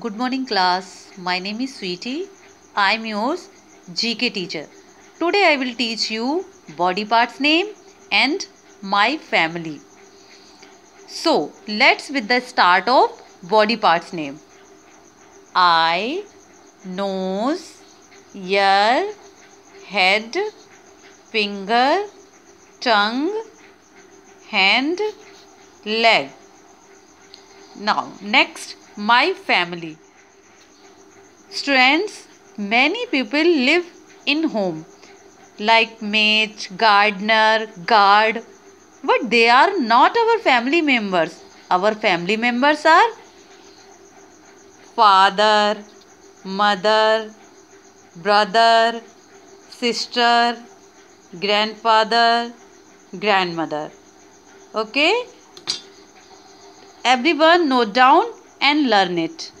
Good morning, class. My name is Sweetie. I am yours GK teacher. Today I will teach you body parts name and my family. So, let's with the start of body parts name. Eye, nose, ear, head, finger, tongue, hand, leg. Now, next, my family. Students, many people live in home like maid, gardener, guard, but they are not our family members. Our family members are father, mother, brother, sister, grandfather, grandmother. Okay? Everyone note down and learn it.